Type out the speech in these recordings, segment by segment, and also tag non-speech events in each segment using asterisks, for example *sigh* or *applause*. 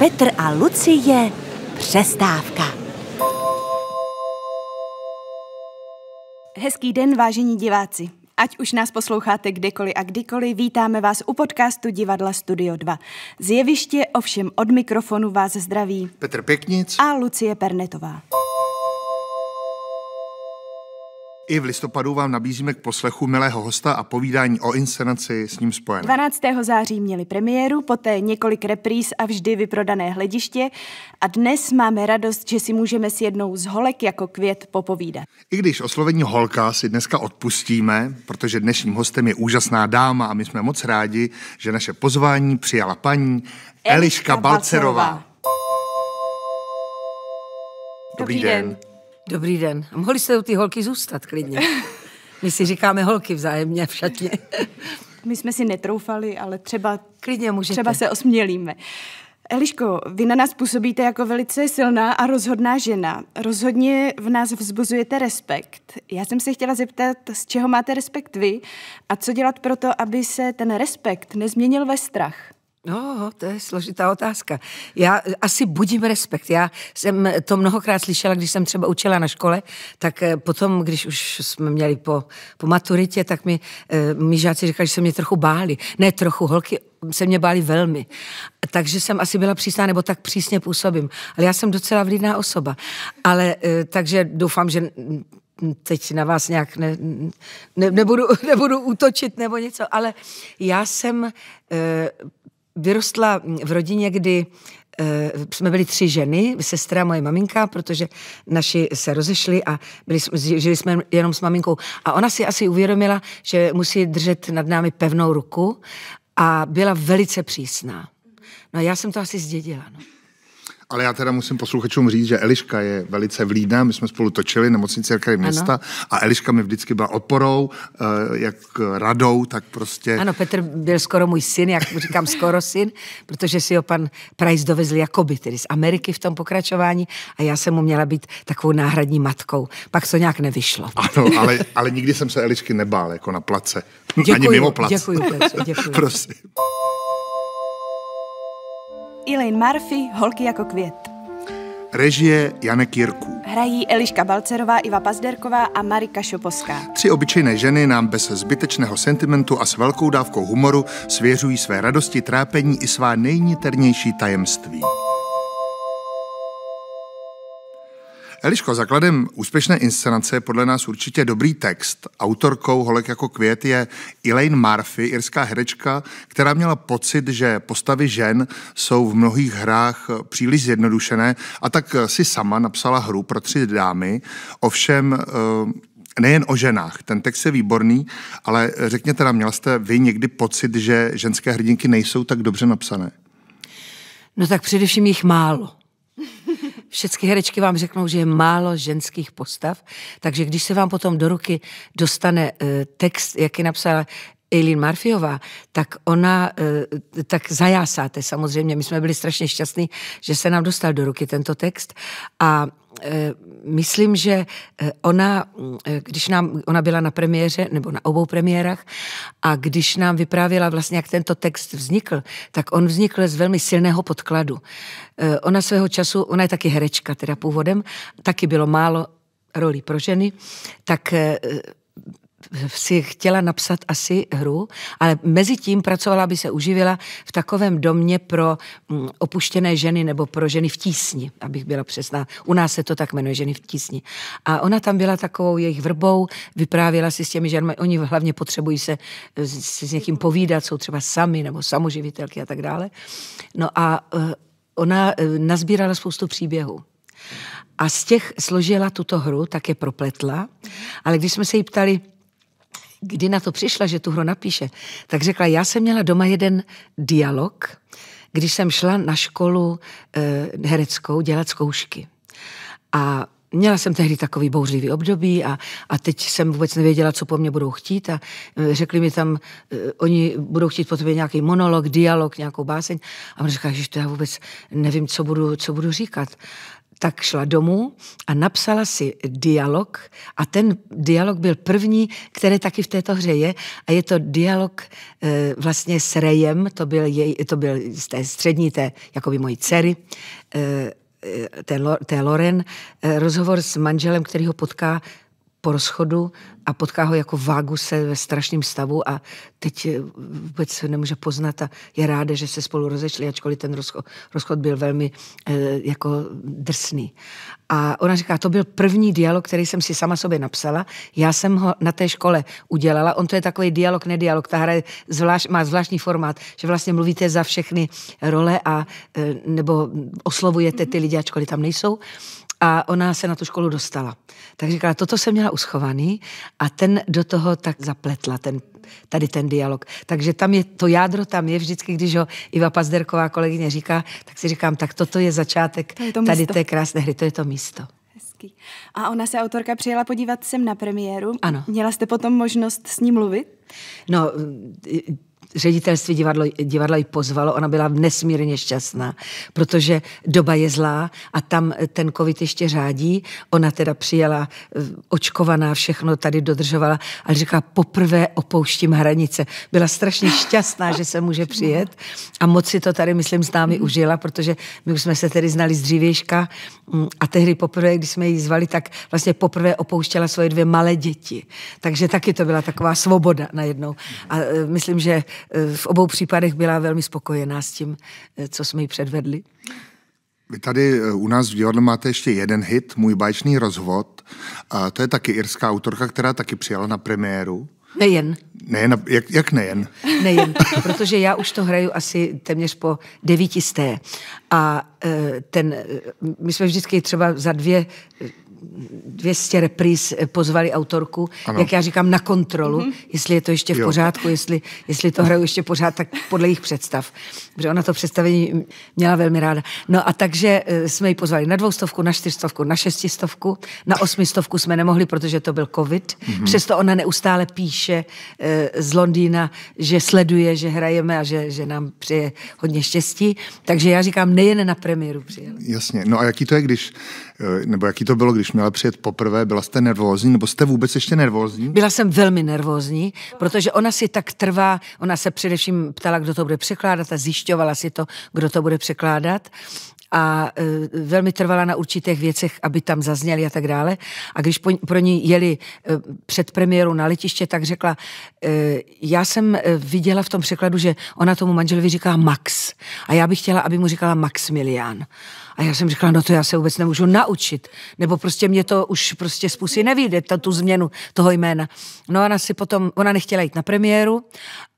Petr a Lucie přestávka. Hezký den, vážení diváci. Ať už nás posloucháte kdekoliv a kdykoliv, vítáme vás u podcastu Divadla Studio 2. Z jeviště ovšem od mikrofonu vás zdraví Petr Pěknic. a Lucie Pernetová. I v listopadu vám nabízíme k poslechu milého hosta a povídání o inscenaci s ním spojené. 12. září měli premiéru, poté několik repríz a vždy vyprodané hlediště a dnes máme radost, že si můžeme s jednou z holek jako květ popovídat. I když oslovení holka si dneska odpustíme, protože dnešním hostem je úžasná dáma a my jsme moc rádi, že naše pozvání přijala paní Eliška Balcerová. Dobrý den. Dobrý den. A mohli jste u ty holky zůstat klidně. My si říkáme holky vzájemně v šatně. My jsme si netroufali, ale třeba, Klidně můžete. třeba se osmělíme. Eliško, vy na nás působíte jako velice silná a rozhodná žena. Rozhodně v nás vzbuzujete respekt. Já jsem se chtěla zeptat, z čeho máte respekt vy a co dělat pro to, aby se ten respekt nezměnil ve strach. No, to je složitá otázka. Já asi budím respekt. Já jsem to mnohokrát slyšela, když jsem třeba učila na škole, tak eh, potom, když už jsme měli po, po maturitě, tak mi eh, mý žáci říkali, že se mě trochu báli. Ne trochu, holky se mě báli velmi. Takže jsem asi byla přísná, nebo tak přísně působím. Ale já jsem docela vlídná osoba. Ale eh, takže doufám, že teď na vás nějak ne, ne, nebudu, *laughs* nebudu útočit nebo něco, ale já jsem eh, vyrostla v rodině, kdy eh, jsme byli tři ženy, sestra, moje maminka, protože naši se rozešli a byli, žili jsme jenom s maminkou. A ona si asi uvědomila, že musí držet nad námi pevnou ruku a byla velice přísná. No já jsem to asi zdědila. No. Ale já teda musím posluchačům říct, že Eliška je velice vlídná. My jsme spolu točili nemocnici Jarkary města a Eliška mi vždycky byla oporou, eh, jak radou, tak prostě... Ano, Petr byl skoro můj syn, jak říkám skoro syn, protože si ho pan Price dovezl jakoby, tedy z Ameriky v tom pokračování a já jsem mu měla být takovou náhradní matkou. Pak to nějak nevyšlo. Ano, ale, ale nikdy jsem se Elišky nebál, jako na place. Ani Děkuju, mimo plac. děkuju, Petře, děkuju. *laughs* Prosím. Elaine Murphy, holky jako květ. Režie Janek Jirků. Hrají Eliška Balcerová, Iva Pazderková a Marika Šoposká. Tři obyčejné ženy nám bez zbytečného sentimentu a s velkou dávkou humoru svěřují své radosti, trápení i svá nejniternější tajemství. Eliško, základem úspěšné inscenace je podle nás určitě dobrý text. Autorkou Holek jako květ je Elaine Murphy, irská herečka, která měla pocit, že postavy žen jsou v mnohých hrách příliš zjednodušené a tak si sama napsala hru pro tři dámy. Ovšem eh, nejen o ženách. Ten text je výborný, ale řekněte nám, měla jste vy někdy pocit, že ženské hrdinky nejsou tak dobře napsané? No tak především jich málo. Všechny herečky vám řeknou, že je málo ženských postav, takže když se vám potom do ruky dostane eh, text, jak je napsala Eileen Murphyová, tak ona, eh, tak zajásáte samozřejmě. My jsme byli strašně šťastní, že se nám dostal do ruky tento text a myslím, že eh, ona, mm, eh, když nám, ona byla na premiéře, nebo na obou premiérách, a když nám vyprávěla vlastně, jak tento text vznikl, tak on vznikl z velmi silného podkladu. Eh, Ona svého času, ona je taky herečka teda původem, taky bylo málo rolí pro ženy, tak eh, si chtěla napsat asi hru, ale mezi tím pracovala, aby se uživila v takovém domě pro mm, opuštěné ženy nebo pro ženy v tísni, abych byla přesná. U nás se to tak jmenuje, ženy v tísni. A ona tam byla takovou jejich vrbou, vyprávěla si s těmi ženami, oni hlavně potřebují se si s někým povídat, jsou třeba sami nebo samoživitelky a tak dále. No a eh, ona eh, nazbírala spoustu příběhů. A z těch složila tuto hru, tak je propletla, ale když jsme se jí ptali, kdy na to přišla, že tu hru napíše, tak řekla, já jsem měla doma jeden dialog, když jsem šla na školu eh, hereckou dělat zkoušky. A měla jsem tehdy takový bouřlivý období a, a teď jsem vůbec nevěděla, co po mně budou chtít a eh, řekli mi tam, eh, oni budou chtít po tobě nějaký monolog, dialog, nějakou báseň a on říká, že to já vůbec nevím, co budu, co budu říkat. Tak šla domů a napsala si dialog a ten dialog byl první, který taky v této hře je a je to dialog e, vlastně s Rejem, to byl, jej, to byl z té střední, té, jako by mojí dcery, e, té, té Loren, rozhovor s manželem, který ho potká po rozchodu a potká ho jako vágu se ve strašném stavu a teď vůbec se nemůže poznat a je ráda, že se spolu rozešli, ačkoliv ten rozchod, rozchod byl velmi eh, jako drsný. A ona říká, to byl první dialog, který jsem si sama sobě napsala. Já jsem ho na té škole udělala. On to je takový dialog, nedialog. Ta hra zvlášť, má zvláštní formát, že vlastně mluvíte za všechny role a eh, nebo oslovujete ty lidi, ačkoliv tam nejsou. A ona se na tu školu dostala. Tak říkala, toto jsem měla uschovaný a ten do toho tak zapletla, ten, tady ten dialog. Takže tam je, to jádro tam je vždycky, když ho Iva Pazderková kolegyně říká, tak si říkám, tak toto je začátek to je to tady té krásné hry, to je to místo. Hezký. A ona se autorka přijela podívat sem na premiéru. Ano. Měla jste potom možnost s ní mluvit? No, ředitelství divadlo, divadla ji pozvalo, ona byla nesmírně šťastná, protože doba je zlá a tam ten covid ještě řádí. Ona teda přijela eh, očkovaná, všechno tady dodržovala, ale říká, poprvé opouštím hranice. Byla strašně šťastná, že se může přijet a moc si to tady, myslím, s námi užila, protože my už jsme se tedy znali z dřívějška mm, a tehdy poprvé, když jsme ji zvali, tak vlastně poprvé opouštěla svoje dvě malé děti. Takže taky to byla taková svoboda najednou. A eh, myslím, že Eh, v obou případech byla velmi spokojená s tím, eh, co jsme jí předvedli. Vy tady eh, u nás v divadle máte ještě jeden hit, Můj báječný rozvod. A to je taky irská autorka, která taky přijala na premiéru. Nejen. Nejen, jak, jak nejen? Nejen, *laughs* protože já už to hraju asi téměř po devítisté. A ten, my jsme vždycky třeba za dvě 200 repríz eh, pozvali autorku, ano. jak já říkám, na kontrolu, mm-hmm. jestli je to ještě v jo. pořádku, jestli, jestli to hraju ještě pořád, tak podle jejich představ. Protože ona to představení měla velmi ráda. No a takže eh, jsme ji pozvali na dvoustovku, na čtyřstovku, na šestistovku, na osmistovku jsme nemohli, protože to byl covid. Mm-hmm. Přesto ona neustále píše eh, z Londýna, že sleduje, že hrajeme a že, že nám přeje hodně štěstí. Takže já říkám, nejen na premiéru přijel. Jasně. No a jaký to je, když, nebo jaký to bylo, když měla přijet poprvé, byla jste nervózní, nebo jste vůbec ještě nervózní? Byla jsem velmi nervózní, protože ona si tak trvá, ona se především ptala, kdo to bude překládat a zjišťovala si to, kdo to bude překládat a e, velmi trvala na určitých věcech, aby tam zazněly a tak dále. A když po, pro ní jeli e, před premiérou na letiště, tak řekla, e, já jsem e, viděla v tom překladu, že ona tomu manželovi říká Max. A já bych chtěla, aby mu říkala Maximilian. A já jsem říkala, no to já se vůbec nemůžu naučit. Nebo prostě mě to už prostě z pusy nevíde, ta, tu změnu toho jména. No a ona si potom, ona nechtěla jít na premiéru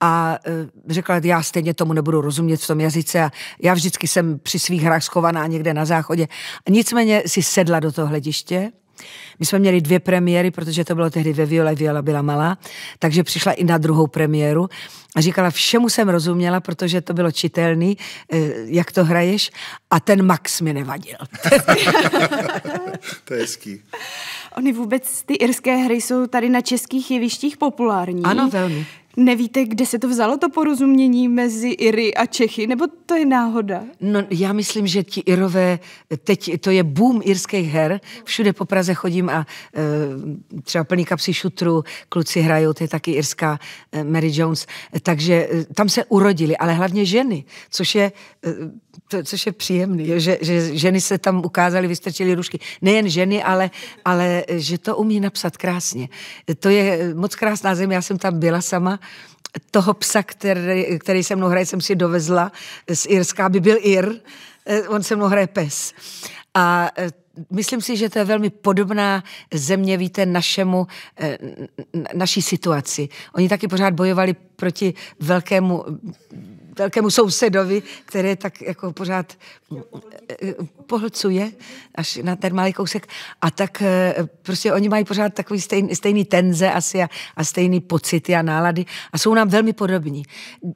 a e, řekla, já stejně tomu nebudu rozumět v tom jazyce a já vždycky jsem při svých hrách schovaná někde na záchodě. Nicméně si sedla do toho hlediště my jsme měli dvě premiéry, protože to bylo tehdy ve Viole, Viola byla malá, takže přišla i na druhou premiéru a říkala, všemu jsem rozuměla, protože to bylo čitelný, eh, jak to hraješ a ten Max mi nevadil. *laughs* to je hezký. Ony vůbec, ty irské hry jsou tady na českých jevištích populární. Ano, velmi. Nevíte, kde se to vzalo, to porozumění mezi Iry a Čechy, nebo to je náhoda? No, já myslím, že ti Irové, teď to je boom irských her, všude po Praze chodím a e, třeba plný kapsy šutru, kluci hrajou, to je taky irská e, Mary Jones, takže e, tam se urodili, ale hlavně ženy, což je, e, to, což je příjemný, že, že ženy se tam ukázaly, vystrčily rušky. Nejen ženy, ale, ale že to umí napsat krásně. To je moc krásná země, já jsem tam byla sama, toho psa, který, který se mnou hraje, jsem si dovezla z Irska, aby byl Ir, eh, on se mnou hraje pes. A eh, myslím si, že to je velmi podobná země, víte, našemu, eh, naší situaci. Oni taky pořád bojovali proti velkému velkému sousedovi, který tak jako pořád eh, pohlcuje až na ten malý kousek. A tak eh, prostě oni mají pořád takový stejný, stejný tenze asi a, a stejný pocity a nálady a jsou nám velmi podobní.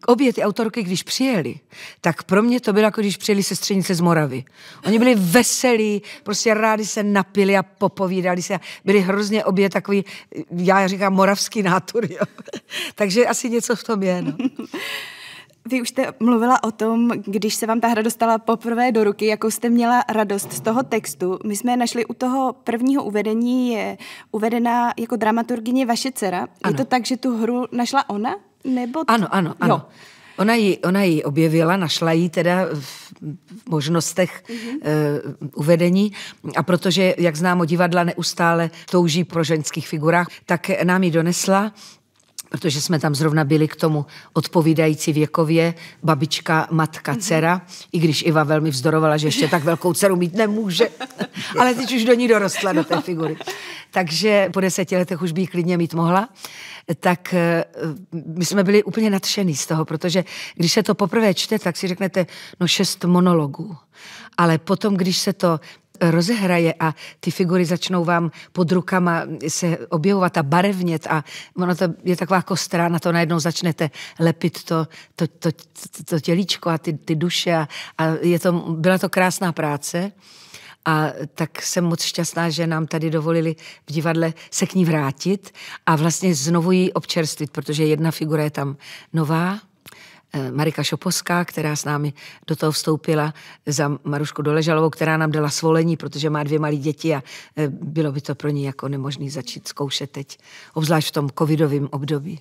Obě ty autorky, když přijeli, tak pro mě to bylo jako když přijeli sestřenice z Moravy. Oni byli *laughs* veselí, prostě rádi se napili a popovídali se a byli hrozně obě takový, já říkám, moravský nátur. Jo. *laughs* Takže asi něco v tom je. No. *laughs* Vy už jste mluvila o tom, když se vám ta hra dostala poprvé do ruky, jakou jste měla radost z toho textu. My jsme našli u toho prvního uvedení, je uvedená jako dramaturgině vaše dcera. Ano. Je to tak, že tu hru našla ona? Nebo t... Ano, ano, ano. Jo. Ona ji, ona ji objevila, našla ji teda v možnostech mm-hmm. uh, uvedení a protože, jak známo, divadla neustále touží pro ženských figurách, tak nám ji donesla protože jsme tam zrovna byli k tomu odpovídající věkově, babička, matka, mm-hmm. dcera, i když Iva velmi vzdorovala, že ještě tak velkou dceru mít nemůže, *laughs* ale teď už do ní dorostla, do té figury. Takže po deseti letech už by ji klidně mít mohla tak eh, my jsme byli úplně nadšený z toho, protože když se to poprvé čte, tak si řeknete, no šest monologů. Ale potom, když se to rozehraje a ty figury začnou vám pod rukama se objevovat a barevnět a ono to je taková kostra, na to najednou začnete lepit to, to, to, to, tělíčko a ty, ty duše a, a je to, byla to krásná práce. A tak jsem moc šťastná, že nám tady dovolili v divadle se k ní vrátit a vlastně znovu ji občerstvit, protože jedna figura je tam nová, Marika Šoposká, která s námi do toho vstoupila za Marušku Doležalovou, která nám dala svolení, protože má dvě malé děti a eh, bylo by to pro ní jako nemožné začít zkoušet teď, obzvlášť v tom covidovém období.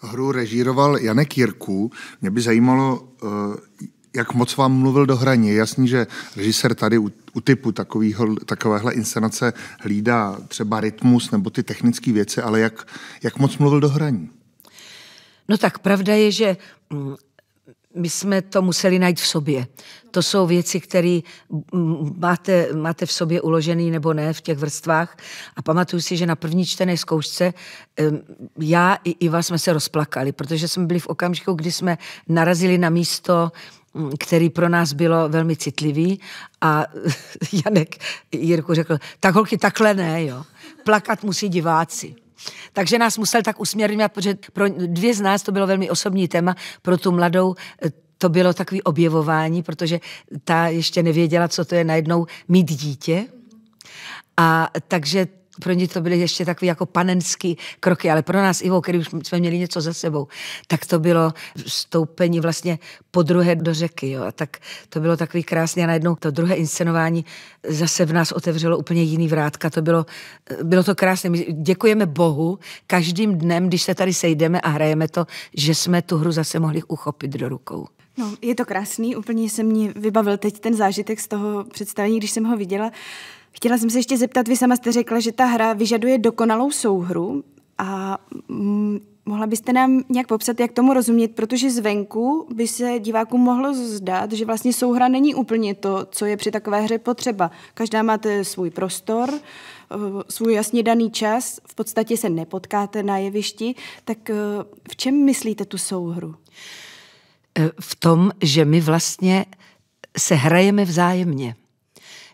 Hru režíroval Janek Jirků. Mě by zajímalo, eh, jak moc vám mluvil do hraní. Je jasný, že režisér tady u, u typu takovýho, takovéhle inscenace hlídá třeba rytmus nebo ty technické věci, ale jak, jak moc mluvil do hraní? No tak pravda je, že mm, my jsme to museli najít v sobě. To jsou věci, které mm, máte, máte v sobě uložený nebo ne v těch vrstvách. A pamatuju si, že na první čtené zkoušce já i Iva jsme se rozplakali, protože jsme byli v okamžiku, kdy jsme narazili na místo Mm, který pro nás bylo velmi citlivý a *laughs* Janek Jirku řekl, tak holky, takhle ne, jo. Plakat musí diváci. Takže nás musel tak usměrňovat, protože pro dvě z nás to bylo velmi osobní téma, pro tu mladou eh, to bylo takový objevování, protože ta ještě nevěděla, co to je najednou mít dítě. A takže pro ně to byly ještě takové jako panenský kroky, ale pro nás Ivo, který už jsme měli něco za sebou, tak to bylo stoupení vlastně po druhé do řeky. Jo. A tak to bylo takový krásný a najednou to druhé inscenování zase v nás otevřelo úplně jiný vrátka. To bylo, bylo to krásné. My děkujeme Bohu každým dnem, když se tady sejdeme a hrajeme to, že jsme tu hru zase mohli uchopit do rukou. No, je to krásný, úplně se mě vybavil teď ten zážitek z toho představení, když jsem ho viděla. Chtěla jsem se ještě zeptat, vy sama jste řekla, že ta hra vyžaduje dokonalou souhru a mm, mohla byste nám nějak popsat, jak tomu rozumět, protože zvenku by se divákům mohlo zdát, že vlastně souhra není úplně to, co je při takové hře potřeba. Každá máte svůj prostor, eh, svůj jasně daný čas, v podstatě se nepotkáte na jevišti, tak eh, v čem myslíte tu souhru? Eh, v tom, že my vlastně se hrajeme vzájemně.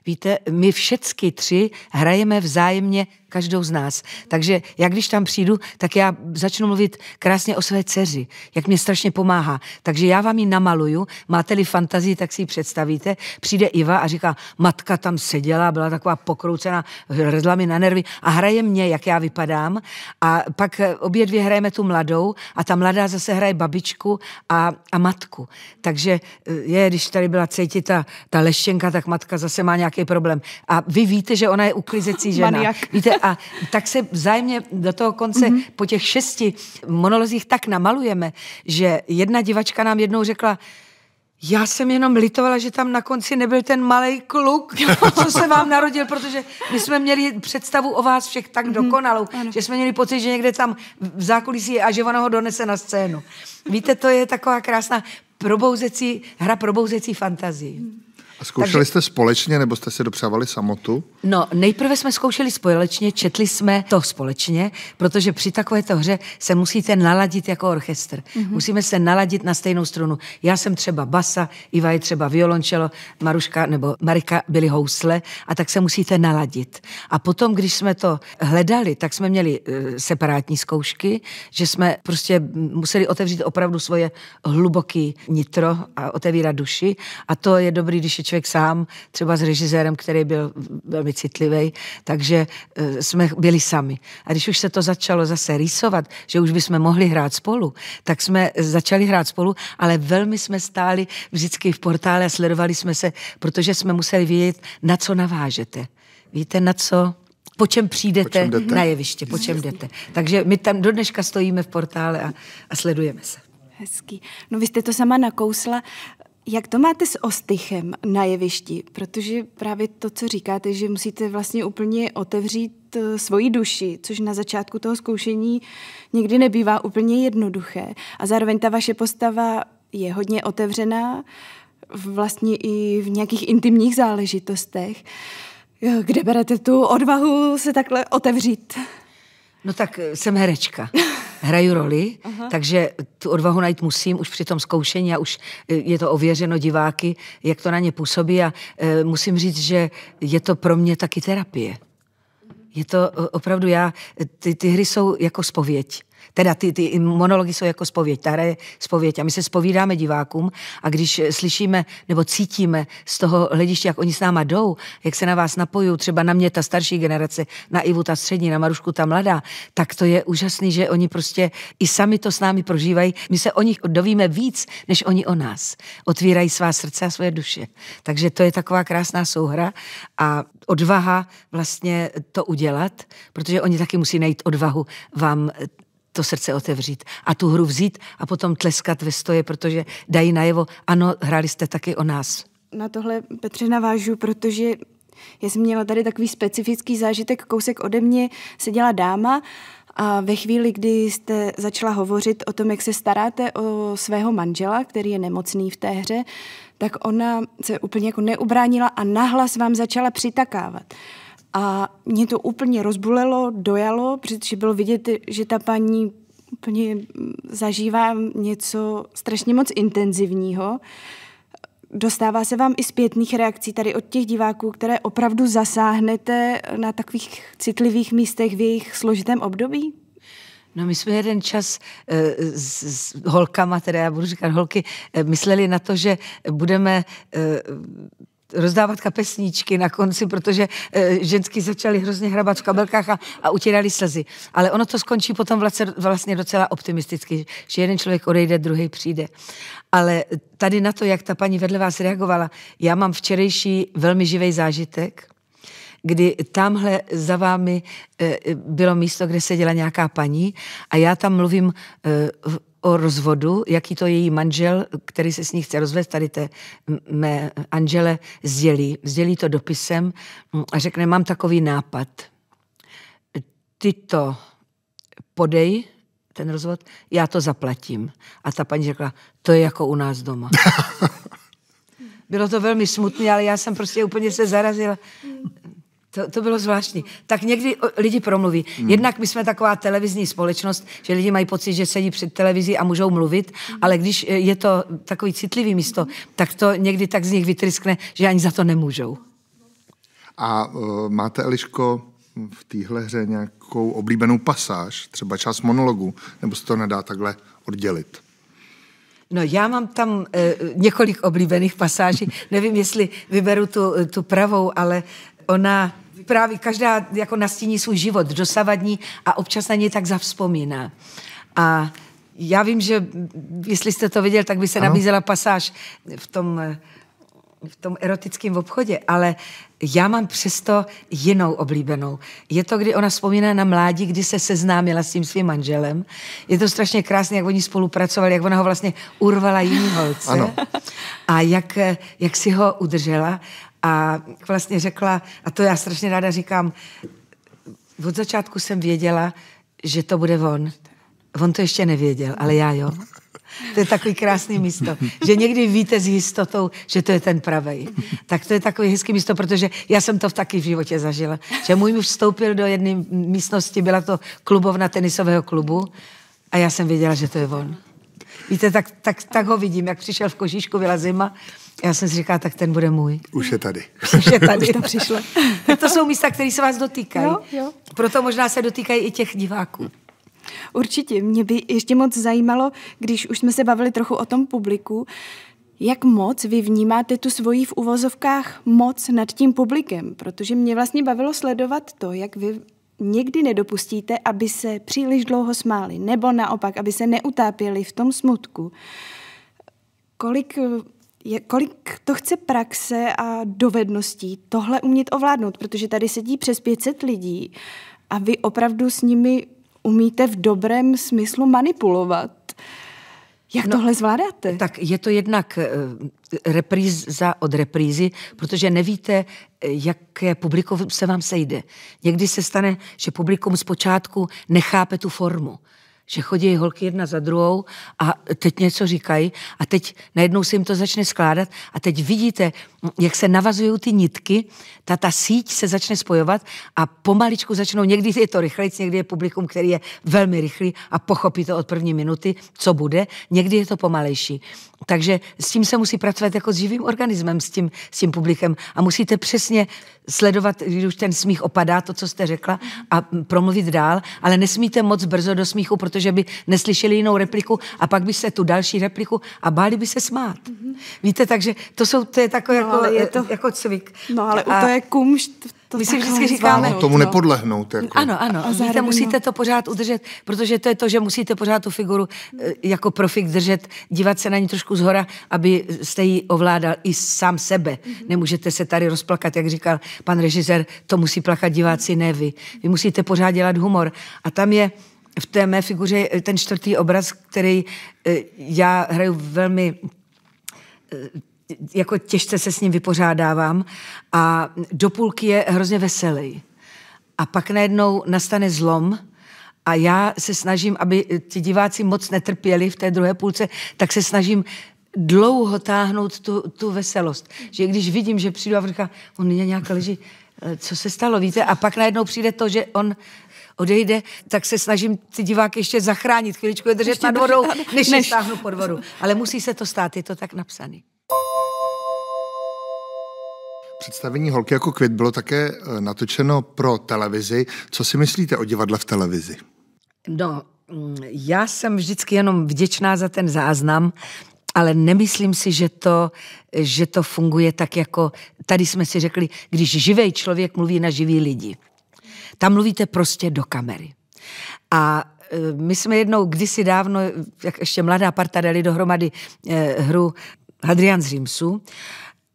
Víte, my všechny tři hrajeme vzájemně každou z nás. Takže já když tam přijdu, tak já začnu mluvit krásně o své dceři, jak mě strašně pomáhá. Takže já vám ji namaluju, máte-li fantazii, tak si ji představíte. Přijde Iva a říká, matka tam seděla, byla taková pokroucená, hrdla mi na nervy a hraje mě, jak já vypadám. A pak obě dvě hrajeme tu mladou a ta mladá zase hraje babičku a, a matku. Takže eh, je, když tady byla cítit ta, ta leštěnka, tak matka zase má nějaký problém. A vy víte, že ona je uklizecí žena. Maniak. Víte, a tak se vzájemně do toho konce mm-hmm. po těch šesti monolozích tak namalujeme, že jedna divačka nám jednou řekla, já jsem jenom litovala, že tam na konci nebyl ten malý kluk, *laughs* co se vám narodil, protože my jsme měli představu o vás všech tak mm-hmm. dokonalou, ano. že jsme měli pocit, že někde tam v zákulisí je a že ona ho donese na scénu. Víte, to je taková krásná probouzecí, hra probouzecí fantazii. Mm. A zkoušeli Takže, jste společně, nebo jste si dopřávali samotu? No, nejprve jsme zkoušeli společně, četli jsme to společně, protože při takovéto hře se musíte naladit jako orchestr. Mm-hmm. Musíme se naladit na stejnou strunu. Já jsem třeba basa, Iva je třeba violončelo, Maruška nebo Marika byly housle a tak se musíte naladit. A potom, když jsme to hledali, tak jsme měli uh, separátní zkoušky, že jsme prostě museli otevřít opravdu svoje hluboké nitro a otevírat duši. A to je dobrý, když je člověk sám, třeba s režisérem, který byl velmi citlivý, takže eh, jsme byli sami. A když už se to začalo zase rýsovat, že už bychom mohli hrát spolu, tak jsme začali hrát spolu, ale velmi jsme stáli vždycky v portále a sledovali jsme se, protože jsme museli vědět, na co navážete. Víte, na co po čem přijdete po čem jdete? na jeviště, po čem jdete. Takže my tam do dneška stojíme v portále a, a sledujeme se. Hezký. No vy jste to sama nakousla. Jak to máte s ostychem na jevišti? Protože právě to, co říkáte, že musíte vlastně úplně otevřít eh, svoji duši, což na začátku toho zkoušení někdy nebývá úplně jednoduché. A zároveň ta vaše postava je hodně otevřená, vlastně i v nějakých intimních záležitostech. Kde berete tu odvahu se takhle otevřít? No tak eh, jsem herečka. *laughs* Hraju roli, Aha. takže tu odvahu najít musím už při tom zkoušení a už eh, je to ověřeno diváky, jak to na ně působí a e, musím říct, že je to pro mě taky terapie. Je to opravdu já, ty, ty hry jsou jako spověď. Teda ty, ty monology jsou jako spověď, ta hra je spověď a my se spovídáme divákům a když slyšíme nebo cítíme z toho hlediště, jak oni s náma jdou, jak se na vás napojují, třeba na mě ta starší generace, na Ivu ta střední, na Marušku ta mladá, tak to je úžasný, že oni prostě i sami to s námi prožívají. My se o nich dovíme víc, než oni o nás. Otvírají svá srdce a svoje duše. Takže to je taková krásná souhra a odvaha vlastně to udělat, protože oni taky musí najít odvahu vám to srdce otevřít a tu hru vzít a potom tleskat ve stoje, protože dají najevo, ano, hráli jste taky o nás. Na tohle Petře navážu, protože já jsem měla tady takový specifický zážitek, kousek ode mě seděla dáma a ve chvíli, kdy jste začala hovořit o tom, jak se staráte o svého manžela, který je nemocný v té hře, tak ona se úplně jako neubránila a nahlas vám začala přitakávat. A mě to úplně rozbulelo, dojalo, protože bylo vidět, že ta paní úplně zažívá něco strašně moc intenzivního. Dostává se vám i zpětných reakcí tady od těch diváků, které opravdu zasáhnete na takových citlivých místech v jejich složitém období? No my jsme jeden čas e, s, holkama, teda já budu říkat holky, e, mysleli na to, že budeme e, rozdávat kapesníčky na konci, protože e, ženský začaly hrozně hrabat v kabelkách a, a utírali slzy. Ale ono to skončí potom vlastně, vlastně docela optimisticky, že jeden člověk odejde, druhý přijde. Ale tady na to, jak ta paní vedle vás reagovala, já mám včerejší velmi živý zážitek, kdy tamhle za vámi e, bylo místo, kde seděla nějaká paní a já tam mluvím e, o rozvodu, jaký to její manžel, který se s ní chce rozvést, tady té mé Angele sdělí. Sdělí to dopisem a řekne, mám takový nápad. Ty to podej, ten rozvod, já to zaplatím. A ta paní řekla, to je jako u nás doma. *laughs* Bylo to velmi smutné, ale já jsem prostě úplně se zarazila. To, to bylo zvláštní. Tak někdy lidi promluví. Hmm. Jednak my jsme taková televizní společnost, že lidi mají pocit, že sedí před televizí a můžou mluvit, ale když eh, je to takový citlivý místo, tak to někdy tak z nich vytryskne, že ani za to nemůžou. A uh, máte, Eliško, v téhle hře nějakou oblíbenou pasáž, třeba část monologu, nebo se to nedá takhle oddělit? No já mám tam e, několik oblíbených pasáží. *laughs* Nevím, jestli vyberu tu, tu pravou, ale ona právě každá jako nastíní svůj život dosavadní a občas na něj tak zavzpomíná. A já vím, že jestli jste to viděl, tak by se ano. nabízela pasáž v tom, v tom erotickém obchodě, ale já mám přesto jinou oblíbenou. Je to, kdy ona vzpomíná na mládí, kdy se seznámila s tím svým manželem. Je to strašně krásné, jak oni spolupracovali, jak ona ho vlastně urvala jiný holce. Ano. A jak, jak si ho udržela a vlastně řekla, a to já strašně ráda říkám, od začátku jsem věděla, že to bude on. On to ještě nevěděl, ale já jo. To je takový krásný místo, že někdy víte s jistotou, že to je ten pravej. Tak to je takový hezký místo, protože já jsem to v taky v životě zažila. Že můj muž vstoupil do jedné místnosti, byla to klubovna tenisového klubu a já jsem věděla, že to je on. Víte, tak, tak, tak ho vidím, jak přišel v kožíšku, byla zima já jsem si říkala, tak ten bude můj. Už je tady. *laughs* Už je tady. Už to přišlo. *laughs* tak to jsou místa, které se vás dotýkají. Jo, jo. Proto možná se dotýkají i těch diváků. Určitě. Mě by ještě moc zajímalo, když už jsme se bavili trochu o tom publiku, Jak moc vy vnímáte tu svoji v uvozovkách moc nad tím publikem? Protože mě vlastně bavilo sledovat to, jak vy někdy nedopustíte, aby se příliš dlouho smáli, nebo naopak, aby se neutápěli v tom smutku. Kolik, je, kolik to chce praxe a dovedností tohle umět ovládnout, protože tady sedí přes 500 lidí a vy opravdu s nimi umíte v dobrém smyslu manipulovat. Jak no, tohle zvládáte? Tak je to jednak eh, repríza od reprízy, protože nevíte, eh, jaké publikum se vám sejde. Někdy se stane, že publikum zpočátku nechápe tu formu že chodí holky jedna za druhou a teď něco říkají a teď najednou se jim to začne skládat a teď vidíte, jak se navazují ty nitky, ta, ta síť se začne spojovat a pomaličku začnou, někdy je to rychlejc, někdy je publikum, který je velmi rychlý a pochopí to od první minuty, co bude, někdy je to pomalejší. Takže s tím se musí pracovat jako s živým organismem, s tím, s tím publikem a musíte přesně sledovat, když už ten smích opadá, to, co jste řekla, a promluvit dál, ale nesmíte moc brzo do smíchu, protože by neslyšeli jinou repliku a pak by se tu další repliku a báli by se smát. Mm-hmm. Víte, takže to jsou, to je takové no, jako, je to, jako cvik. No ale a, u to je kumšt, to my si vždycky říkáme... No, tomu nepodlehnout. Jako. Ano, ano. A víte, musíte to pořád udržet, protože to je to, že musíte pořád tu figuru eh, jako profik držet, dívat se na ní trošku zhora, aby jste ji ovládal i sám sebe. Mm-hmm. Nemůžete se tady rozplakat, jak říkal pan režisér, to musí plakat diváci, ne vy. Vy musíte pořád dělat humor. A tam je v té mé figuře ten čtvrtý obraz, který eh, já hraju velmi eh, jako těžce se s ním vypořádávám a do půlky je hrozně veselý. A pak najednou nastane zlom a já se snažím, aby ti diváci moc netrpěli v té druhé půlce, tak se snažím dlouho táhnout tu, tu veselost. Že když vidím, že přijdu a říká, on mě nějak leží, eh, co se stalo, víte? A pak najednou přijde to, že on odejde, tak se snažím ty diváky ještě zachránit, chviličku je držet ještě nad vodou, než, než stáhnu pod vodu. Ale musí se to stát, je to tak napsaný. Představení Holky jako květ bylo také eh, natočeno pro televizi. Co si myslíte o divadle v televizi? No, mm, já jsem vždycky jenom vděčná za ten záznam, ale nemyslím si, že to, že to funguje tak jako, tady jsme si řekli, když živý člověk mluví na živý lidi. Tam mluvíte prostě do kamery. A eh, my jsme jednou kdysi dávno, jak ještě mladá parta dali dohromady eh, hru Hadrian z Římsu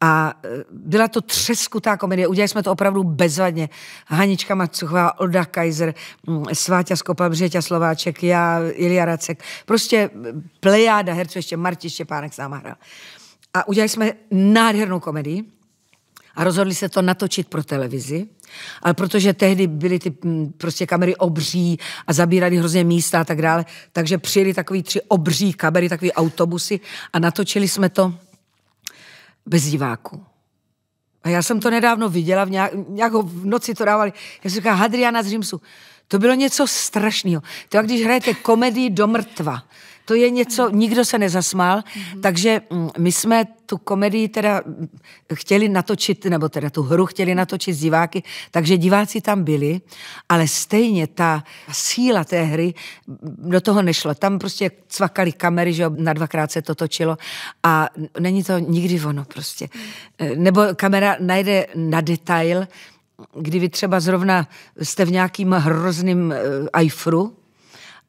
a e, byla to třeskutá komedie, udělali jsme to opravdu bezvadně. Hanička Macuchová, Olda Kaiser, mm, Sváťa Skopa, Břeťa Slováček, já, Ilja Racek. Prostě plejáda herců, ještě Marti Štěpánek s náma hrál. A udělali jsme nádhernou komedii a rozhodli se to natočit pro televizi, ale protože tehdy byly ty mm, prostě kamery obří a zabírali hrozně místa a tak dále, takže přijeli takový tři obří kamery, takový autobusy a natočili jsme to bez diváků. A já jsem to nedávno viděla, v nějak, nějakou v noci to dávali. Já jsem říkala, Hadriana z Římsu. To bylo něco strašného. To jak když hrajete komedii do mrtva to je něco, nikdo se nezasmál, mm-hmm. takže mm, my jsme tu komedii teda chtěli natočit, nebo teda tu hru chtěli natočit s diváky, takže diváci tam byli, ale stejně ta síla té hry do toho nešlo. Tam prostě cvakali kamery, že na dvakrát se to točilo a není to nikdy ono prostě. E, nebo kamera najde na detail, kdy vy třeba zrovna jste v nějakým hrozným ajfru, e,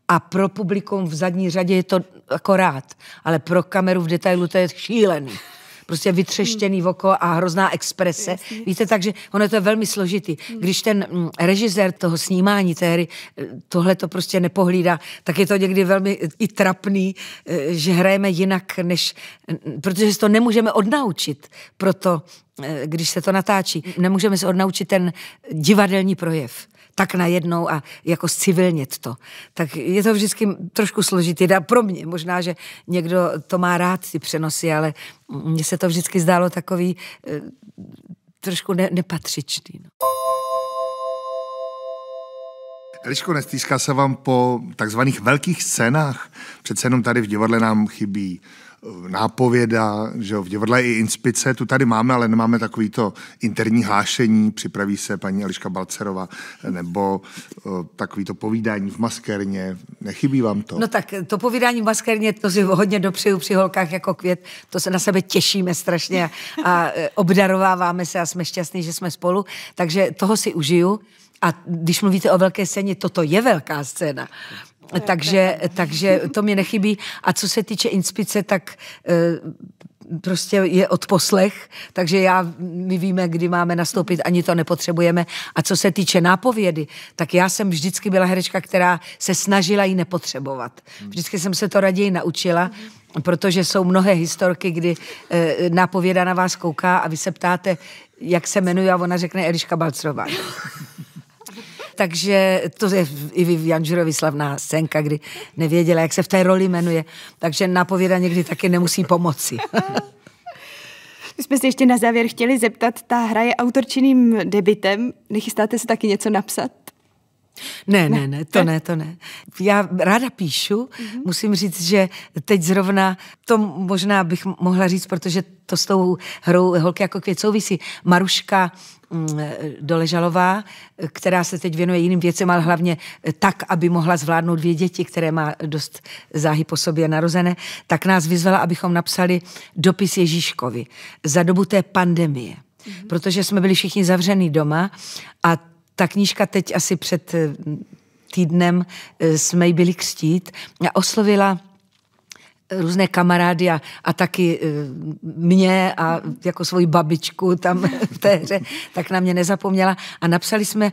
a pro publikum v zadní řadě je to akorát, ale pro kameru v detailu to je šílený. Prostě vytřeštěný oko a hrozná exprese. Jasně. Víte, takže ono to je velmi složitý. Když ten mm, režisér toho snímání té hry eh, tohle to prostě nepohlídá, tak je to někdy velmi i trapný, eh, že hrajeme jinak, než, protože si to nemůžeme odnaučit. Proto, eh, když se to natáčí, nemůžeme se odnaučit ten divadelní projev tak najednou a jako civilnět to. Tak je to vždycky trošku složitý. A pro mě, možná, že někdo to má rád, ty přenosy, ale mně se to vždycky zdálo takový eh, trošku ne, nepatřičný. No. Eliško, nestýská se vám po takzvaných velkých scénách? Přece jenom tady v divadle nám chybí eh, nápověda, že jo, v divadle i inspice, tu tady máme, ale nemáme takový to interní hlášení, připraví se paní Eliška Balcerova, nebo uh, takový to povídání v maskérně. Nechybí vám to? No tak to povídání v maskérně, to si hodně dopřeju při holkách jako květ, to se na sebe těšíme strašně a, eh, obdarováváme se a jsme šťastní, že jsme spolu, takže toho si užiju. A když mluvíte o velké scéně, toto je velká scéna. Takže, takže to mě nechybí. A co se týče inspice, tak e, prostě je odposlech, takže já, my víme, kdy máme nastoupit, ani to nepotřebujeme. A co se týče nápovědy, tak já jsem vždycky byla herečka, která se snažila ji nepotřebovat. Vždycky jsem se to raději naučila, protože jsou mnohé historky, kdy e, nápověda na vás kouká a vy se ptáte, jak se jmenuje a ona řekne Eliška Balcrová takže to je i v Janžurovi slavná scénka, kdy nevěděla, jak se v té roli jmenuje, takže napověda někdy taky nemusí pomoci. *laughs* My jsme se ještě na závěr chtěli zeptat, ta hra je autorčiným debitem, nechystáte se taky něco napsat? Ne, ne, ne, to ne, to ne. Já ráda píšu, mm-hmm. musím říct, že teď zrovna, to možná bych mohla říct, protože to s tou hrou Holky jako květ souvisí. Maruška mm, Doležalová, která se teď věnuje jiným věcem, ale hlavně tak, aby mohla zvládnout dvě děti, které má dost záhy po sobě narozené, tak nás vyzvala, abychom napsali dopis Ježíškovi za dobu té pandemie. Mm-hmm. Protože jsme byli všichni zavřený doma a ta knížka teď asi před eh, týdnem eh, jsme ji byli křtít a oslovila různé kamarády a, a taky e, mě a jako svoji babičku tam *laughs* v té hře, tak na mě nezapomněla a napsali jsme e,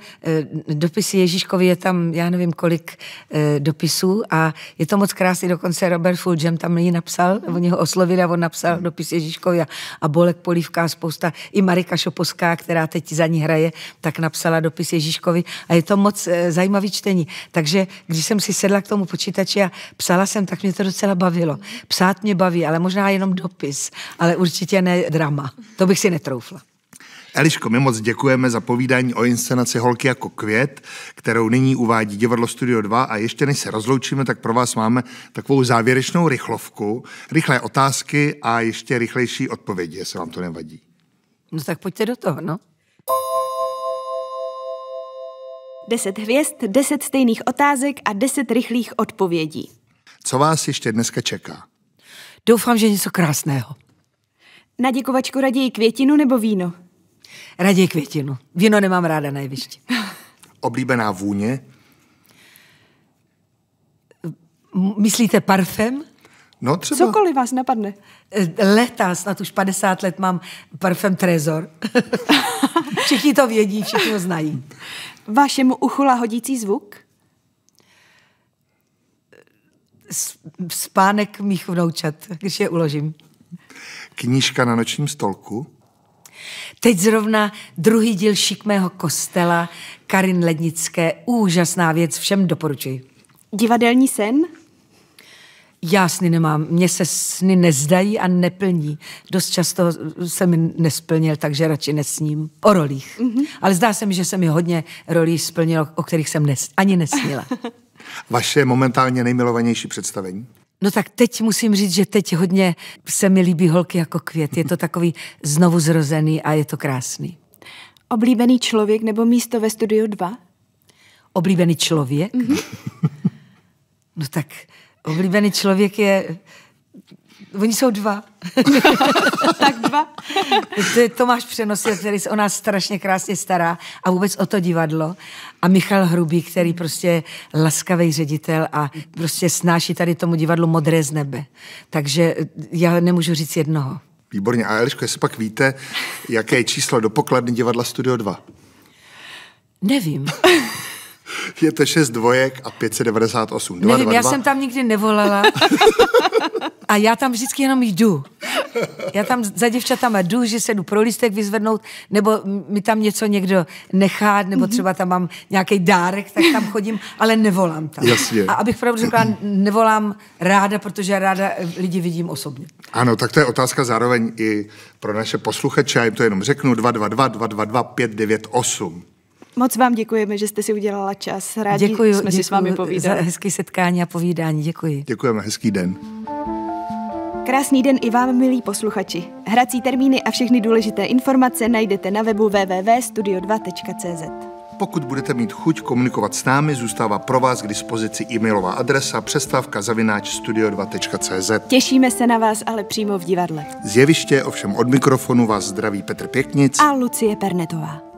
dopisy Ježíškovi, je tam já nevím kolik e, dopisů a je to moc krásný, dokonce Robert Fulgem tam ji napsal, oni ho oslovili a on napsal dopis Ježíškovi a, a Bolek Polívka a spousta, i Marika Šoposká, která teď za ní hraje, tak napsala dopis Ježíškovi a je to moc zajímavý čtení. Takže když jsem si sedla k tomu počítači a psala jsem, tak mě to docela bavilo. Psát mě baví, ale možná jenom dopis, ale určitě ne drama. To bych si netroufla. Eliško, my moc děkujeme za povídání o inscenaci Holky jako květ, kterou nyní uvádí Divadlo Studio 2 a ještě než se rozloučíme, tak pro vás máme takovou závěrečnou rychlovku, rychlé otázky a ještě rychlejší odpovědi, jestli vám to nevadí. No tak pojďte do toho, no. Deset hvězd, deset stejných otázek a deset rychlých odpovědí. Co vás ještě dneska čeká? Doufám, že něco krásného. Na děkovačku raději květinu nebo víno? Raději květinu. Víno nemám ráda na jevišti. Oblíbená vůně? Myslíte parfém? No třeba. Cokoliv vás napadne. Eh, Leta, snad už 50 let mám parfém Trezor. *laughs* všichni to vědí, všichni ho znají. Vašemu uchu hodící zvuk? Spánek mých vnoučat, když je uložím. Knížka na nočním stolku? Teď zrovna druhý díl Šikmého kostela Karin Lednické. Úžasná věc, všem doporučuji. Divadelní sen? Já sny nemám, mně se sny nezdají a neplní. Dost často se mi nesplnil, takže radši nesním o rolích. Mm-hmm. Ale zdá se mi, že se mi hodně rolí splnilo, o kterých jsem nes, ani nesnila. *laughs* Vaše momentálně nejmilovanější představení? No tak teď musím říct, že teď hodně se mi líbí holky jako květ. Je to takový znovu zrozený a je to krásný. Oblíbený člověk nebo místo ve studiu 2? Oblíbený člověk? Mm-hmm. No tak oblíbený člověk je Oni jsou dva. *laughs* tak dva. to je Tomáš Přenosil, který se o nás strašně krásně stará a vůbec o to divadlo. A Michal Hrubý, který prostě je laskavý ředitel a prostě snáší tady tomu divadlu modré z nebe. Takže já nemůžu říct jednoho. Výborně. A Eliško, jestli pak víte, jaké je číslo do pokladny divadla Studio 2? Nevím. *laughs* Je to 6 dvojek a 598. 2, Nevím, 2, 2. já jsem tam nikdy nevolala. *laughs* A já tam vždycky jenom jdu. Já tam za děvčatama jdu, že se jdu pro listek vyzvednout, nebo mi tam něco někdo nechá, nebo třeba tam mám nějaký dárek, tak tam chodím, ale nevolám tam. Jasně. A abych pravdu řekla, nevolám ráda, protože ráda lidi vidím osobně. Ano, tak to je otázka zároveň i pro naše posluchače, já jim to jenom řeknu, 222 222 598. Moc vám děkujeme, že jste si udělala čas. Rádi děkuju, jsme děkuju si s vámi povídali. za hezký setkání a povídání. Děkuji. Děkujeme, hezký den. Krásný den i vám, milí posluchači. Hrací termíny a všechny důležité informace najdete na webu www.studio2.cz. Pokud budete mít chuť komunikovat s námi, zůstává pro vás k dispozici e-mailová adresa přestávka zavináč studio2.cz. Těšíme se na vás ale přímo v divadle. Z jeviště ovšem od mikrofonu vás zdraví Petr Pěknic a Lucie Pernetová.